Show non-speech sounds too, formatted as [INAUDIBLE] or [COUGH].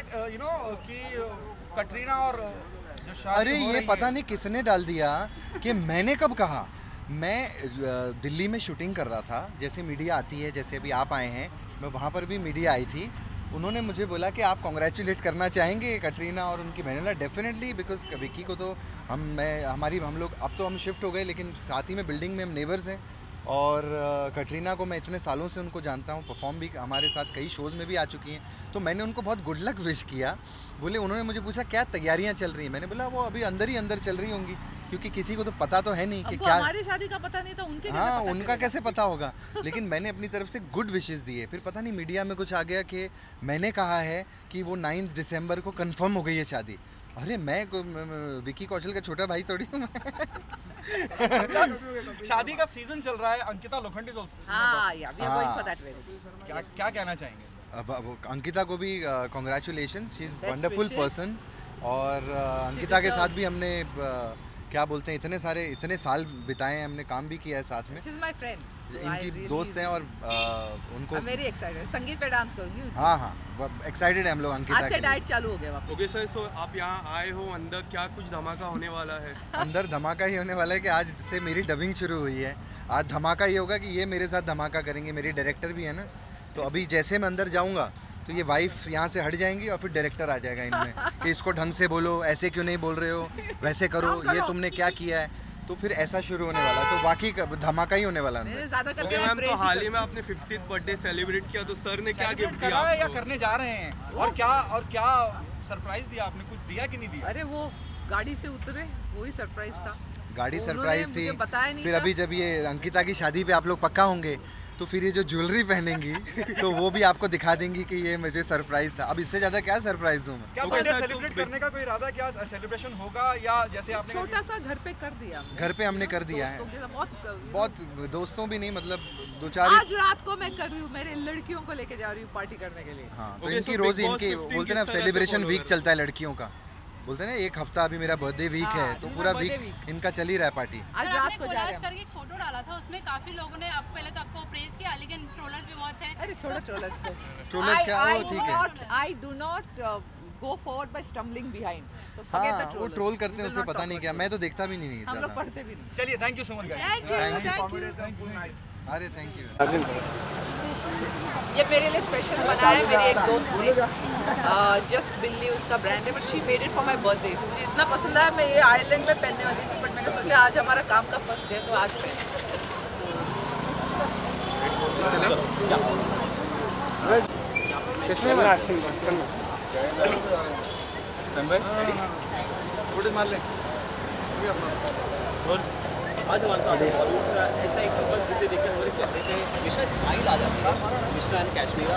That you know कि कटरीना और जो अरे ये पता नहीं किसने डाल दिया कि मैंने कब कहा। मैं दिल्ली में शूटिंग कर रहा था जैसे मीडिया आती है जैसे अभी आप आए हैं मैं वहाँ पर भी मीडिया आई थी। उन्होंने मुझे बोला कि आप कॉन्ग्रेचुलेट करना चाहेंगे कटरीना और उनकी बहन। ना डेफिनेटली बिकॉज़ विक्की को तो हम मैं हमारी हम लोग अब तो हम शिफ्ट हो गए लेकिन साथ ही में बिल्डिंग में हम नेबर्स हैं। और कटरीना को मैं इतने सालों से उनको जानता हूँ परफॉर्म भी हमारे साथ कई शोज़ में भी आ चुकी हैं तो मैंने उनको बहुत गुड लक विश किया। बोले उन्होंने मुझे पूछा क्या तैयारियाँ चल रही हैं? मैंने बोला वो अभी अंदर ही अंदर चल रही होंगी क्योंकि किसी को तो पता तो है नहीं कि क्या हमारी शादी का पता नहीं था उनके हाँ उनका कैसे पता होगा? लेकिन मैंने अपनी तरफ़ से गुड विशेज़ दिए। फिर पता नहीं मीडिया में कुछ आ गया कि मैंने कहा है कि वो नाइन्थ दिसंबर को कन्फर्म हो गई है शादी। अरे मैं को- म- म- विकी कौशल का छोटा भाई थोड़ी हूँ मैं। शादी का सीज़न चल रहा है अंकिता लोखंडी तो हाँ या वी आर गोइंग हाँ। फॉर दैट वेरी क्या क्या कहना चाहेंगे? अब अब अंकिता को भी congratulation she is wonderful person और uh, अंकिता के साथ भी हमने uh, क्या बोलते हैं इतने सारे इतने साल बिताए हैं हमने काम भी किया है साथ में। शी इज़ माय फ्रेंड इनकी दोस्त हैं और uh, उनको आई एम वेरी एक्साइटेड संगीत पे डांस करूँगी हाँ हाँ एक्साइटेड है हम लोग अंकिता आज से डाइट चालू हो गया वापस। ओके सर सो आप यहाँ आए हो अंदर क्या कुछ धमाका होने वाला है? अंदर धमाका ही होने वाला है कि आज से मेरी डबिंग शुरू हुई है। आज धमाका ये होगा कि ये मेरे साथ धमाका करेंगे मेरी डायरेक्टर भी है ना। तो अभी जैसे मैं अंदर जाऊँगा तो ये वाइफ यहाँ से हट जाएँगी और फिर डायरेक्टर आ जाएगा इनमें कि इसको ढंग से बोलो ऐसे क्यों नहीं बोल रहे हो? वैसे करो ये तुमने क्या किया है? तो फिर ऐसा शुरू होने वाला तो वाकई धमाका ही होने वाला है ज़्यादा करके मैम तो हाल ही में आपने 50th बर्थडे सेलिब्रेट किया तो सर ने क्या गिफ्ट दिया या करने जा रहे हैं? और क्या और क्या सरप्राइज़ दिया आपने? कुछ दिया कि नहीं दिया? अरे वो गाड़ी से उतरे वही सरप्राइज़ था। गाड़ी सरप्राइज़ थी। बताया नहीं फिर अभी जब ये अंकिता की शादी पे आप लोग पक्का होंगे तो फिर ये जो ज्वेलरी पहनेंगी तो वो भी आपको दिखा देंगी कि ये मुझे सरप्राइज़ था। अब इससे ज़्यादा क्या सरप्राइज़ दूँ मैं? sir, तो सेलिब्रेट करने का कोई इरादा क्या सेलिब्रेशन होगा या जैसे आपने छोटा सा घर पे कर दिया घर पे हमने कर दिया है। दोस्तों के साथ बहुत बहुत दोस्तों भी नहीं मतलब दो चार आज रात को मैं कर रही हूँ मेरे लड़कियों को लेके जा रही हूँ पार्टी करने के लिए। हाँ तो इनकी रोज इनके 15 बोलते ना सेलिब्रेशन वीक चलता है लड़कियों का। बोलते ना एक हफ़्ता अभी मेरा बर्थडे वीक हाँ, है तो इनका पूरा वीक इनका चल ही रहा है पार्टी आज रात को जा कोलाज रहे हैं। करके एक फ़ोटो डाला था उसमें काफ़ी लोगों ने आप पहले तो आपको प्रेज किया लेकिन ट्रोलर्स भी बहुत थे अरे छोड़ो ट्रोलर्स को। [LAUGHS] Trollers क्या? वो ठीक है। I do not go forward by stumbling behind हाँ वो ट्रोल करते हैं उसे पता नहीं क्या। मैं तो देखता भी नहीं हम लोग पढ़ते भी नहीं। चलिए thank you so much thank you thank you अरे थैंक यू ये मेरे लिए स्पेशल बना है मेरी एक दोस्त ने। जस्ट बिल्ली उसका ब्रांड है but she made it for my birthday तो मुझे इतना पसंद आया मैं ये आयरलैंड में पहनने वाली थी बट मैंने सोचा आज हमारा काम का फ़र्स्ट डे तो आज पहने मार ले। आज हमारे साथ बॉलीवुड का ऐसा एक कपल जिसे देखकर हमारे चेहरे पे हमेशा स्माइल आ जाता है। मिश्रा एंड कैश्मीरा